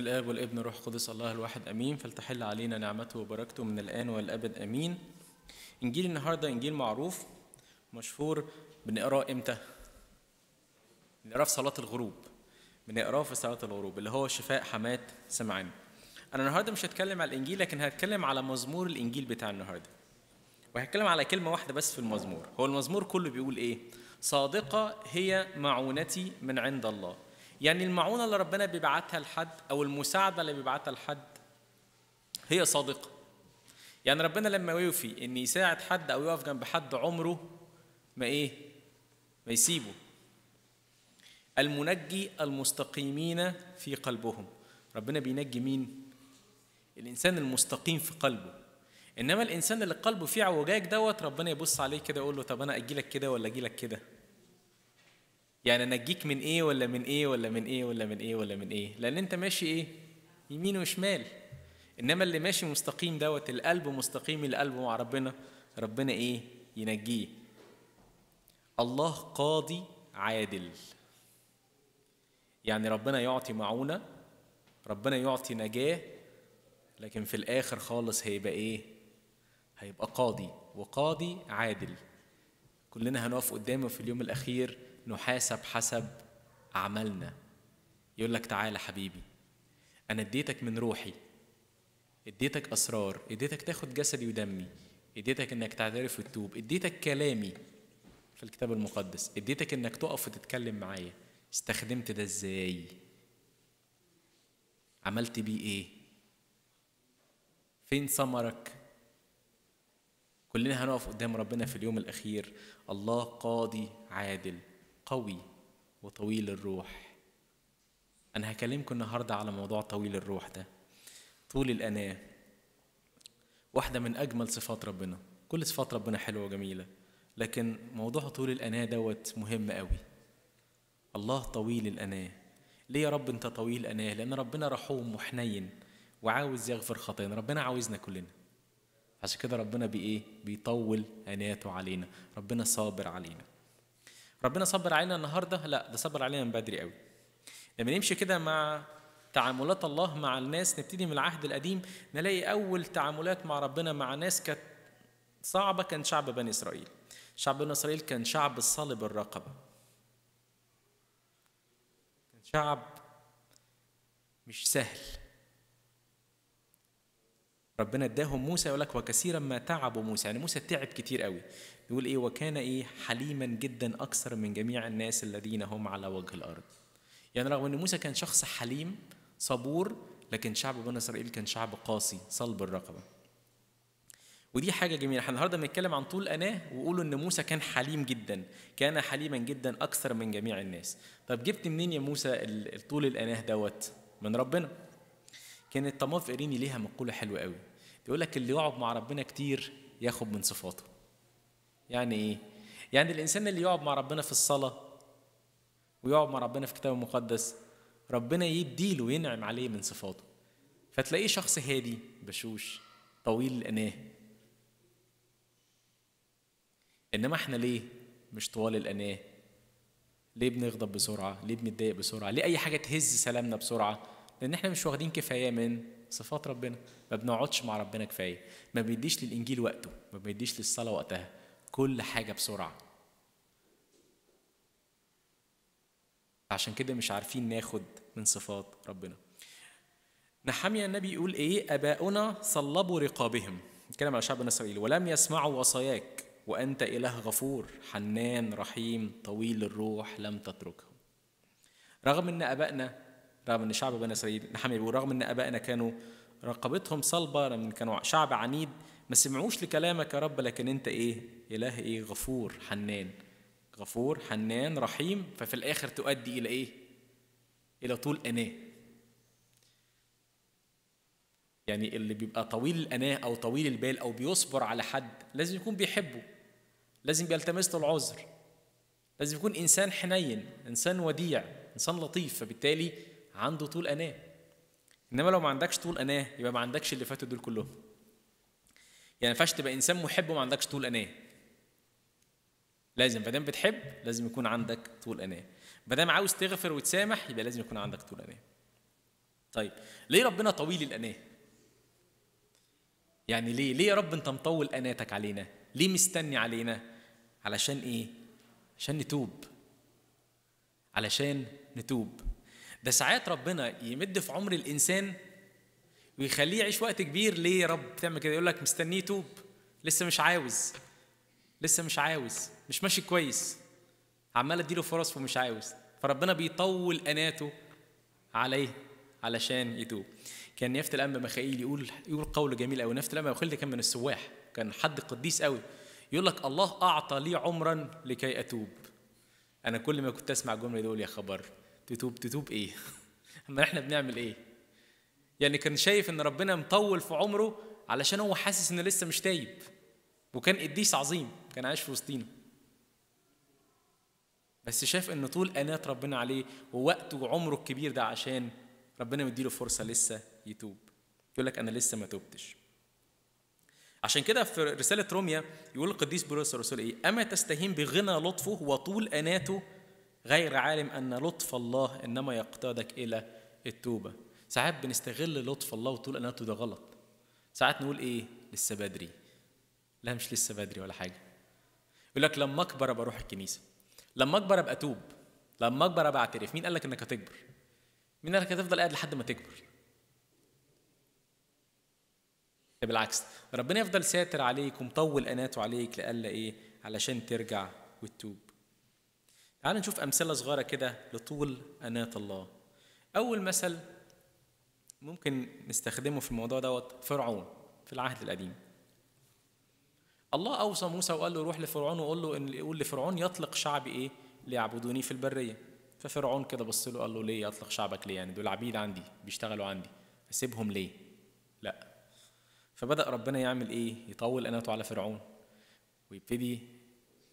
الآب والابن والروح القدس الله الواحد أمين. فلتحل علينا نعمته وبركته من الآن والأبد أمين. إنجيل النهاردة إنجيل معروف مشهور بنقراه إمتى؟ بنقراه في صلاة الغروب. بنقراه في صلاة الغروب اللي هو شفاء حماة سمعان أنا النهاردة مش هتكلم على الإنجيل لكن هتكلم على مزمور الإنجيل بتاع النهاردة. وهتكلم على كلمة واحدة بس في المزمور. هو المزمور كله بيقول إيه؟ صادقة هي معونتي من عند الله. يعني المعونة اللي ربنا بيبعتها لحد أو المساعدة اللي بيبعتها لحد هي صادقة. يعني ربنا لما يوفي إن يساعد حد أو يقف جنب حد عمره ما إيه؟ ما يسيبه. المنجي المستقيمين في قلبهم. ربنا بينجي مين؟ الإنسان المستقيم في قلبه. إنما الإنسان اللي قلبه فيه عوجاج دوت ربنا يبص عليه كده يقول له طب أنا أجي لك كده ولا أجي لك كده؟ يعني انجيك من إيه ولا من إيه ولا من إيه ولا من إيه ولا من إيه؟ لأن أنت ماشي إيه؟ يمين وشمال. إنما اللي ماشي مستقيم دوت القلب مستقيم القلب مع ربنا ربنا إيه؟ ينجيه. الله قاضي عادل. يعني ربنا يعطي معونة ربنا يعطي نجاة لكن في الآخر خالص هيبقى إيه؟ هيبقى قاضي. وقاضي عادل. كلنا هنقف قدامه في اليوم الأخير نحاسب حسب أعمالنا. يقول لك تعالى حبيبي أنا اديتك من روحي اديتك أسرار اديتك تاخد جسدي ودمي اديتك إنك تعترف وتتوب اديتك كلامي في الكتاب المقدس اديتك إنك تقف وتتكلم معايا. استخدمت ده إزاي؟ عملت بيه إيه؟ فين ثمرك؟ كلنا هنقف قدام ربنا في اليوم الأخير. الله قاضي عادل. قوي وطويل الروح. أنا هكلمكم النهاردة على موضوع طويل الروح ده. طول الأناة واحدة من أجمل صفات ربنا. كل صفات ربنا حلوة وجميلة لكن موضوع طول الأناة دوت مهم قوي. الله طويل الأناة ليه يا رب أنت طويل الأناة لأن ربنا رحوم وحنين وعاوز يغفر خطايانا. ربنا عاوزنا كلنا. عشان كده ربنا بإيه؟ بيطول عنايته علينا. ربنا صابر علينا. ربنا صبر علينا النهارده؟ لا ده صبر علينا من بدري قوي. لما نمشي كده مع تعاملات الله مع الناس نبتدي من العهد القديم نلاقي أول تعاملات مع ربنا مع ناس كانت صعبة كان شعب بني إسرائيل. شعب بني إسرائيل كان شعب صلب الرقبة. كان شعب مش سهل. ربنا اداهم موسى يقول لك وكثيرا ما تعبوا موسى. يعني موسى تعب كتير قوي. يقول إيه وكان إيه حليما جدا أكثر من جميع الناس الذين هم على وجه الأرض. يعني رغم إن موسى كان شخص حليم صبور لكن شعب بني إسرائيل كان شعب قاسي صلب الرقبة. ودي حاجة جميلة. إحنا النهارده بنتكلم عن طول آناة وقولوا إن موسى كان حليم جدا كان حليما جدا أكثر من جميع الناس. طب جبت منين يا موسى طول الآناة دوت؟ من ربنا. كانت طماف إريني ليها مقولة حلوة قوي. يقول لك اللي يقعد مع ربنا كتير ياخد من صفاته. يعني إيه؟ يعني الإنسان اللي يقعد مع ربنا في الصلاة ويقعد مع ربنا في الكتاب المقدس ربنا يديله وينعم عليه من صفاته. فتلاقيه شخص هادي بشوش طويل الأناة. إنما إحنا ليه مش طوال الأناة؟ ليه بنغضب بسرعة؟ ليه بنتضايق بسرعة؟ ليه أي حاجة تهز سلامنا بسرعة؟ لأن إحنا مش واخدين كفاية من صفات ربنا. ما بنقعدش مع ربنا كفاية. ما بيديش للإنجيل وقته. ما بيديش للصلاة وقتها. كل حاجة بسرعة. عشان كده مش عارفين ناخد من صفات ربنا. نحميا النبي يقول إيه؟ أباؤنا صلبوا رقابهم. نتكلم على شعب بني إسرائيل. ولم يسمعوا وصاياك وأنت إله غفور حنان رحيم طويل الروح لم تتركهم. رغم إن أبائنا رغم إن شعب بني إسرائيل نحمي بيقول رغم إن أبائنا كانوا رقبتهم صلبة كانوا شعب عنيد ما سمعوش لكلامك يا رب لكن انت إيه؟ إله إيه؟ غفور حنان. غفور حنان رحيم. ففي الآخر تؤدي إلى إيه؟ إلى طول أناة. يعني اللي بيبقى طويل الأناة أو طويل البال أو بيصبر على حد لازم يكون بيحبه. لازم بيلتمس له العذر. لازم يكون إنسان حنين إنسان وديع إنسان لطيف فبالتالي عنده طول أناة. إنما لو ما عندكش طول أناة يبقى ما عندكش اللي فاتوا دول كلهم. يعني ما ينفعش تبقى إنسان محب وما عندكش طول أناة. لازم ما دام بتحب لازم يكون عندك طول أناة. ما دام عاوز تغفر وتسامح يبقى لازم يكون عندك طول أناة. طيب ليه ربنا طويل الأناة؟ يعني ليه؟ ليه يا رب أنت مطول أناتك علينا؟ ليه مستني علينا؟ علشان إيه؟ عشان نتوب. علشان نتوب. ده ساعات ربنا يمد في عمر الإنسان ويخليه يعيش وقت كبير. ليه يا رب تعمل كده؟ يقول لك مستنيه يتوب لسه مش عاوز. لسه مش عاوز. مش ماشي كويس. عمال أديله فرص ومش عاوز. فربنا بيطول أناته عليه علشان يتوب. كان يافت الأنبا ميخائيل يقول يقول قول جميل قوي نافت الأنبا ميخائيل ده كان من السواح. كان حد قديس قوي يقول لك الله أعطى لي عمرا لكي أتوب. أنا كل ما كنت أسمع الجملة دول يا خبر تتوب تتوب إيه؟ اما إحنا بنعمل إيه؟ يعني كان شايف إن ربنا مطول في عمره علشان هو حاسس إنه لسه مش تايب. وكان قديس عظيم كان عايش في وسطينا. بس شاف إن طول آنات ربنا عليه ووقته وعمره الكبير ده عشان ربنا مديله فرصة لسه يتوب. يقول لك أنا لسه ما توبتش. عشان كده في رسالة روميا يقول القديس بولس الرسول إيه؟ أما تستهين بغنى لطفه وطول آناته غير عالم أن لطف الله إنما يقتادك إلى التوبة. ساعات بنستغل لطف الله وطول اناته ده غلط. ساعات نقول إيه؟ لسه بدري. لا مش لسه بدري ولا حاجة. يقول لك لما أكبر أبقى أروح الكنيسة. لما أكبر أبقى اتوب لما أكبر أبقى اعترف. مين قال لك إنك هتكبر؟ مين قال لك هتفضل قاعد لحد ما تكبر؟ بالعكس. ربنا يفضل ساتر عليك ومطول آناته عليك لألا إيه؟ علشان ترجع وتتوب. تعال نشوف أمثلة صغيرة كده لطول آنات الله. أول مثل ممكن نستخدمه في الموضوع دوت فرعون في العهد القديم. الله أوصى موسى وقال له روح لفرعون وقول له إن يقول لفرعون يطلق شعبي إيه؟ ليعبدوني في البرية. ففرعون كده بص له قال له ليه يطلق شعبك ليه؟ يعني دول عبيد عندي بيشتغلوا عندي. اسيبهم ليه؟ لا. فبدأ ربنا يعمل إيه؟ يطول أناته على فرعون ويبتدي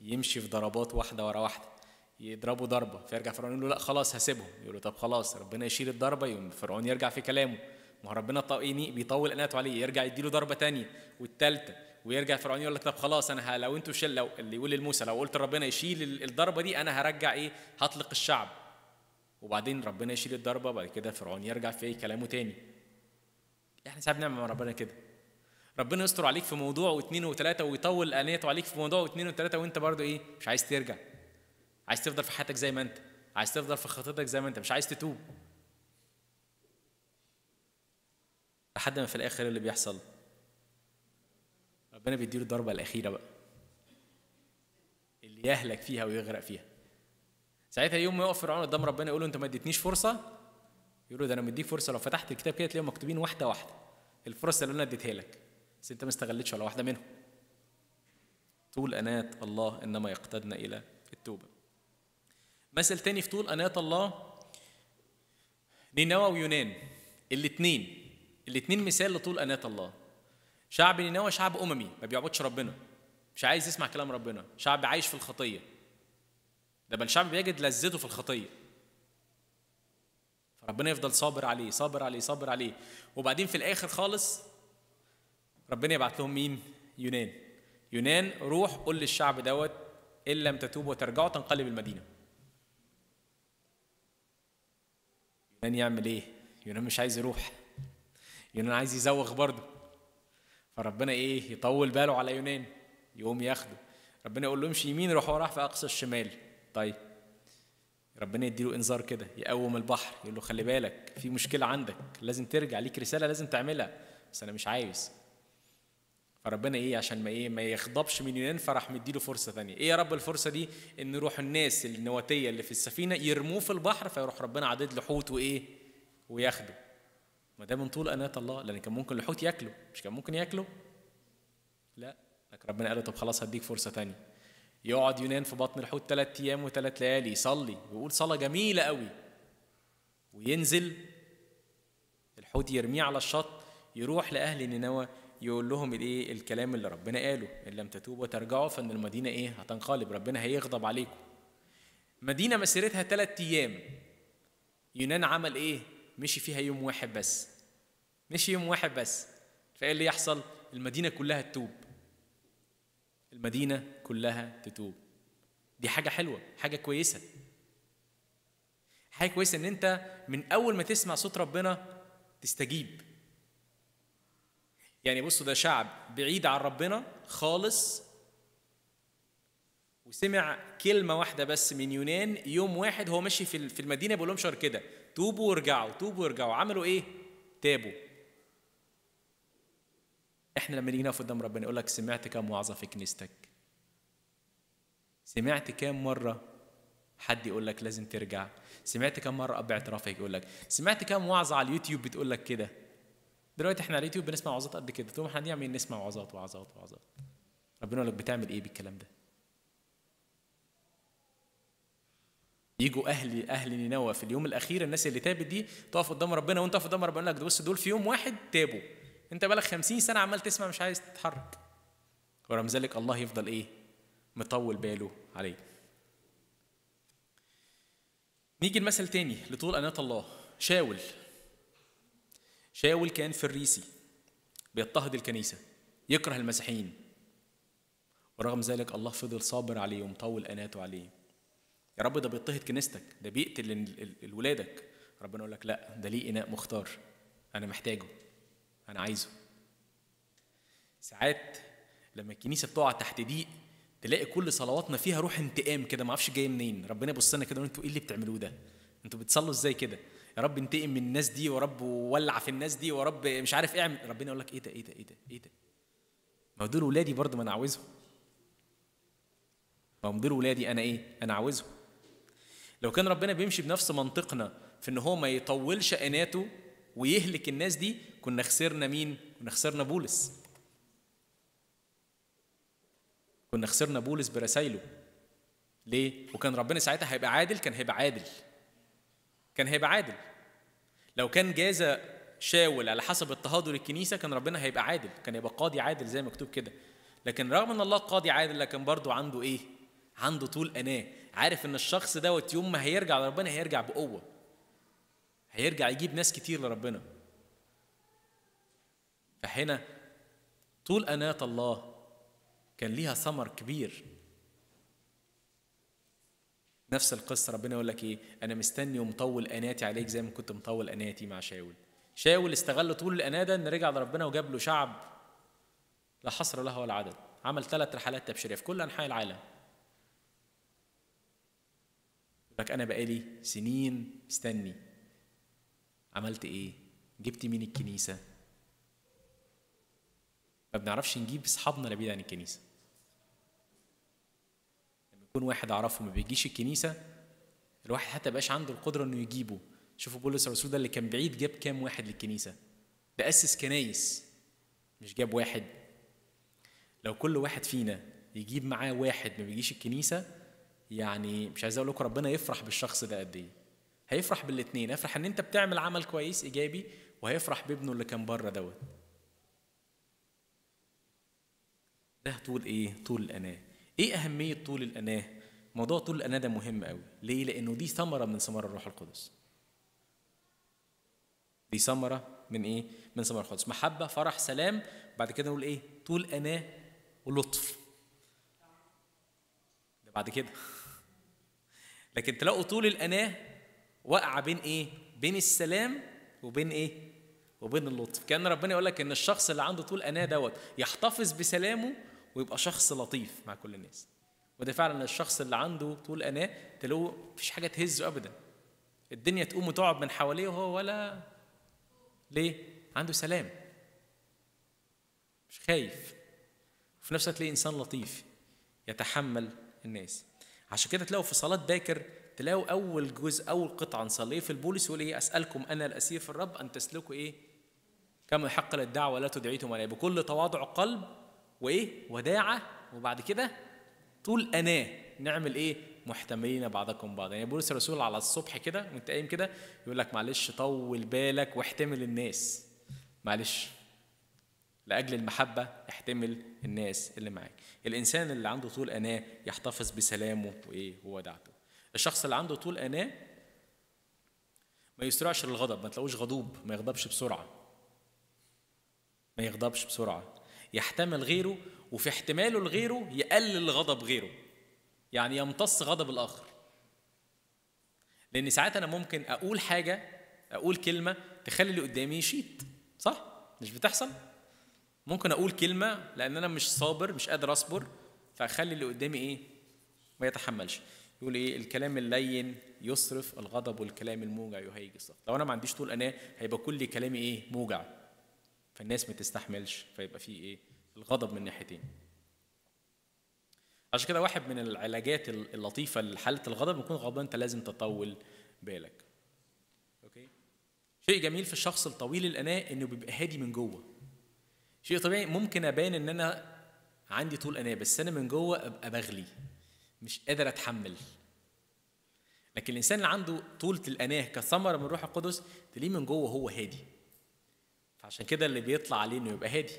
يمشي في ضربات واحدة ورا واحدة. يضربوا ضربة. فيرجع فرعون يقول له لا خلاص هسيبهم. يقول له طب خلاص ربنا يشيل الضربة يقوم فرعون يرجع في كلامه. ما هو ربنا بيطول أناته عليه يرجع يديله ضربة تانية والثالثه ويرجع فرعون يقول لك طب خلاص أنا لو أنتوا شل لو اللي يقول لموسى لو قلت ربنا يشيل الضربة دي أنا هرجع إيه؟ هطلق الشعب. وبعدين ربنا يشيل الضربة بعد كده فرعون يرجع في كلامه تاني. إحنا ساعات بنعمل مع ربنا كده. ربنا يستر عليك في موضوع واثنين وثلاثه ويطول اناته عليك في موضوع واثنين وثلاثه وأنت برضو إيه؟ مش عايز ترجع. عايز تفضل في حياتك زي ما انت عايز تفضل في خطتك زي ما انت مش عايز تتوب. لحد ما في الآخر اللي بيحصل؟ ربنا بيديله الضربة الأخيرة بقى. اللي يهلك فيها ويغرق فيها. ساعتها يوم ما يقف فرعون قدام ربنا يقول له أنت ما اديتنيش فرصة؟ يقول له ده أنا مديك فرصة لو فتحت الكتاب كده تلاقيهم مكتوبين واحدة واحدة. الفرصة اللي أنا اديتها لك بس أنت ما استغلتش ولا واحدة منهم. طول أنات الله إنما يقتدنا إلى التوبة. مثل تاني في طول آنات الله نينوى ويونان الاثنين الاثنين مثال لطول آنات الله. شعب نينوى شعب أممي ما بيعبدش ربنا مش عايز يسمع كلام ربنا شعب عايش في الخطية. ده بل شعب بيجد لذته في الخطية. فربنا يفضل صابر عليه صابر عليه صابر عليه. وبعدين في الآخر خالص ربنا يبعت لهم مين؟ يونان. يونان روح قول للشعب دوت إن لم تتوبوا وترجعوا تنقلب المدينة. يونان يعمل إيه؟ يونان مش عايز يروح. يونان عايز يزوغ برضه. فربنا إيه؟ يطول باله على يونان يقوم ياخده. ربنا يقول له امشي يمين يروح هو راح في أقصى الشمال. طيب. ربنا يديله إنذار كده يقوم البحر يقول له خلي بالك في مشكلة عندك لازم ترجع ليك رسالة لازم تعملها بس أنا مش عايز. فربنا إيه عشان ما إيه ما يغضبش من يونان فراح مديله فرصة ثانية إيه يا رب الفرصة دي؟ ان يروح الناس النواتية اللي في السفينة يرموه في البحر فيروح ربنا عدد له حوت وايه وياخده. ما ده من طول انات الله لأن كان ممكن الحوت ياكله. مش كان ممكن ياكله؟ لا. لكن ربنا قال له طب خلاص هديك فرصة ثانية يقعد يونان في بطن الحوت ثلاث أيام وثلاث ليالي يصلي ويقول صلاة جميلة قوي. وينزل الحوت يرميه على الشط يروح لأهل نينوى يقول لهم الايه الكلام اللي ربنا قاله إن لم تتوبوا وترجعوا فإن المدينة إيه؟ هتنقلب ربنا هيغضب عليكم. مدينة مسيرتها ثلاث أيام. يونان عمل إيه؟ مشي فيها يوم واحد بس. مشي يوم واحد بس. فايه اللي يحصل؟ المدينة كلها تتوب. المدينة كلها تتوب. دي حاجة حلوة حاجة كويسة. حاجة كويسة إن أنت من أول ما تسمع صوت ربنا تستجيب. يعني بصوا ده شعب بعيد عن ربنا خالص وسمع كلمة واحدة بس من يونان يوم واحد هو ماشي في في المدينة بيقول لهم شهر كده توبوا وارجعوا توبوا وارجعوا عملوا إيه؟ تابوا إحنا لما نيجي نقف قدام ربنا يقول لك سمعت كام وعظة في كنيستك؟ سمعت كام مرة حد يقول لك لازم ترجع؟ سمعت كام مرة أب اعترافك يقول لك؟ سمعت كام وعظة على اليوتيوب بتقول لك كده؟ دلوقتي إحنا على اليوتيوب بنسمع وعظات قد كده، طول ما إحنا عمالين نسمع وعظات وعظات وعظات. ربنا يقول لك بتعمل إيه بالكلام ده؟ يجوا أهل أهل نينوى في اليوم الأخير الناس اللي تابت دي تقف قدام ربنا وانت واقف قدام ربنا لك بص دول في يوم واحد تابوا انت بقالك 50 سنة عمال تسمع مش عايز تتحرك. ورغم ذلك الله يفضل إيه؟ مطول باله عليه نيجي المثل تاني لطول أناة الله شاول. شاول كان فريسي بيضطهد الكنيسة يكره المسيحيين. ورغم ذلك الله فضل صابر عليه ومطول أناته عليه. يا رب ده بيضطهد كنيستك ده بيقتل ولادك. ربنا يقول لك لا ده ليه إناء مختار. أنا محتاجه. أنا عايزه. ساعات لما الكنيسة بتقع تحت ضيق تلاقي كل صلواتنا فيها روح انتقام كده ما أعرفش جاية منين. ربنا يبص لنا كده أنتوا إيه اللي بتعملوه ده؟ أنتوا بتصلوا إزاي كده؟ يا رب انتقم من الناس دي ورب رب ولع في الناس دي ورب مش عارف اعمل. ربنا يقول لك إيه ده إيه ده إيه ده إيه ده. ما دول ولادي برضه ما أنا عاوزهم. ما دول ولادي أنا إيه أنا عاوزهم. لو كان ربنا بيمشي بنفس منطقنا في إن هو ما يطولش آناته ويهلك الناس دي كنا خسرنا مين؟ كنا خسرنا بولس. كنا خسرنا بولس برسايله. ليه؟ وكان ربنا ساعتها هيبقى عادل كان هيبقى عادل. كان هيبقى عادل. لو كان جاز شاول على حسب اضطهاده للكنيسة كان ربنا هيبقى عادل كان يبقى قاضي عادل زي ما مكتوب كده. لكن رغم إن الله قاضي عادل لكن برضه عنده إيه؟ عنده طول آناه. عارف إن الشخص دوت يوم ما هيرجع لربنا هيرجع بقوة. هيرجع يجيب ناس كتير لربنا. فهنا طول اناه الله كان ليها ثمر كبير. نفس القصة ربنا يقول لك إيه؟ أنا مستني ومطول أناتي عليك زي ما كنت مطول أناتي مع شاول. شاول استغل طول الاناه ده إن رجع لربنا وجاب له شعب لا حصر له ولا عدد. عمل ثلاث رحلات تبشيرية في كل أنحاء العالم. لك أنا بقالي سنين مستني. عملت إيه؟ جبت مين الكنيسة؟ ما بنعرفش نجيب أصحابنا اللي بعيد عن الكنيسة. يكون واحد أعرفه ما بيجيش الكنيسة الواحد حتى بقاش عنده القدرة إنه يجيبه. شوفوا بولس الرسول ده اللي كان بعيد جاب كام واحد للكنيسة؟ ده اسس كنايس مش جاب واحد. لو كل واحد فينا يجيب معاه واحد ما بيجيش الكنيسة يعني مش عايز أقول لكم ربنا يفرح بالشخص ده قد إيه. هيفرح بالاثنين هيفرح إن أنت بتعمل عمل كويس إيجابي وهيفرح بابنه اللي كان بره دوت. ده طول إيه؟ طول الأناة. إيه أهمية طول الأناة؟ موضوع طول الأناة ده مهم قوي ليه؟ لأنه دي ثمرة من ثمار الروح القدس. دي ثمرة من إيه؟ من ثمار القدس. محبة فرح سلام بعد كده نقول إيه؟ طول أناة ولطف. ده بعد كده. لكن تلاقوا طول الأناة واقعة بين إيه؟ بين السلام وبين إيه؟ وبين اللطف. كأن ربنا يقول لك إن الشخص اللي عنده طول اناه دوت يحتفظ بسلامه ويبقى شخص لطيف مع كل الناس. وده فعلا الشخص اللي عنده طول أناه تلاقوه مفيش حاجة تهزه ابدا. الدنيا تقوم وتقعد من حواليه وهو ولا ليه؟ عنده سلام. مش خايف. وفي نفس الوقت تلاقيه إنسان لطيف يتحمل الناس. عشان كده تلاقوا في صلاة باكر تلاقوا أول جزء أول قطعة نصليه في البولس يقول إيه؟ أسألكم أنا الأسير في الرب أن تسلكوا إيه؟ كما يحق للدعوة لا تدعيتم عليه بكل تواضع قلب وإيه؟ وداعة. وبعد كده طول أناة نعمل إيه؟ محتملين بعضكم بعضا يعني بولس الرسول على الصبح كده وأنت قايم كده يقول لك معلش طول بالك واحتمل الناس. معلش. لأجل المحبة احتمل الناس اللي معاك. الإنسان اللي عنده طول أناة يحتفظ بسلامه وإيه؟ ووداعته. الشخص اللي عنده طول أناة ما يسرعش للغضب ما تلاقوش غضوب ما يغضبش بسرعة. ما يغضبش بسرعة. يحتمل غيره وفي احتماله لغيره يقلل غضب غيره. يعني يمتص غضب الآخر. لأن ساعات أنا ممكن أقول حاجة أقول كلمة تخلي اللي قدامي يشيط. صح؟ مش بتحصل؟ ممكن أقول كلمة لأن أنا مش صابر مش قادر أصبر فأخلي اللي قدامي إيه؟ ما يتحملش. يقول إيه؟ الكلام اللين يصرف الغضب والكلام الموجع يهيج الصف. لو أنا ما عنديش طول اناه هيبقى كل كلامي إيه؟ موجع. فالناس ما تستحملش فيبقى فيه إيه؟ الغضب من ناحيتين. عشان كده واحد من العلاجات اللطيفة لحالة الغضب يكون غضبان أنت لازم تطول بالك. أوكي؟ شيء جميل في الشخص الطويل الأناء إنه بيبقى هادي من جوه. شيء طبيعي ممكن أبان إن أنا عندي طول أناء بس أنا من جوه ابقى بغلي مش قادر أتحمل. لكن الإنسان اللي عنده طولة الاناه كثمرة من روح القدس تلاقيه من جوه هو هادي. فعشان كده اللي بيطلع عليه إنه يبقى هادي.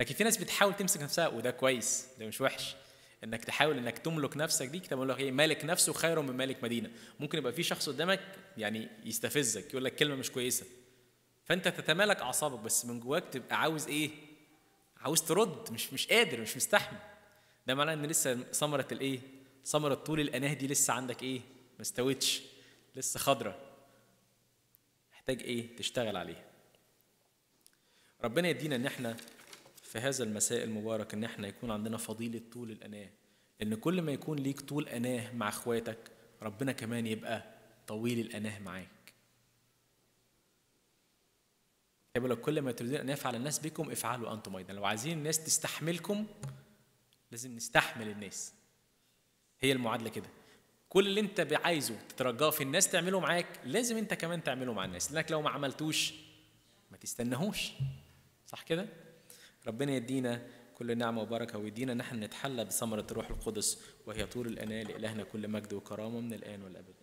لكن في ناس بتحاول تمسك نفسها وده كويس ده مش وحش. إنك تحاول إنك تملك نفسك دي كتاب لك إيه مالك نفسه خير من مالك مدينة. ممكن يبقى في شخص قدامك يعني يستفزك يقول لك كلمة مش كويسة. فأنت تتمالك أعصابك بس من جواك تبقى عاوز إيه؟ عاوز ترد مش مش قادر مش مستحمل. ده معناه إن لسه ثمرة الإيه؟ ثمرة طول الأناة دي لسه عندك إيه؟ ما استوتش لسه خضرة. محتاج إيه؟ تشتغل عليها. ربنا يدينا إن إحنا في هذا المساء المبارك إن إحنا يكون عندنا فضيلة طول الأناة. إن كل ما يكون ليك طول أناة مع إخواتك ربنا كمان يبقى طويل الأناة معاك. يقول لك كل ما تريدون أن يفعل الناس بكم افعلوا أنتم أيضا. لو عايزين الناس تستحملكم لازم نستحمل الناس. هي المعادلة كده. كل اللي أنت عايزه تترجاه في الناس تعمله معاك لازم أنت كمان تعمله مع الناس. لأنك لو ما عملتوش ما تستناهوش. صح كده ربنا يدينا كل نعمة وبركة ويدينا نحن نتحلى بثمرة الروح القدس وهي طول الأناة لإلهنا كل مجد وكرامة من الآن والأبد.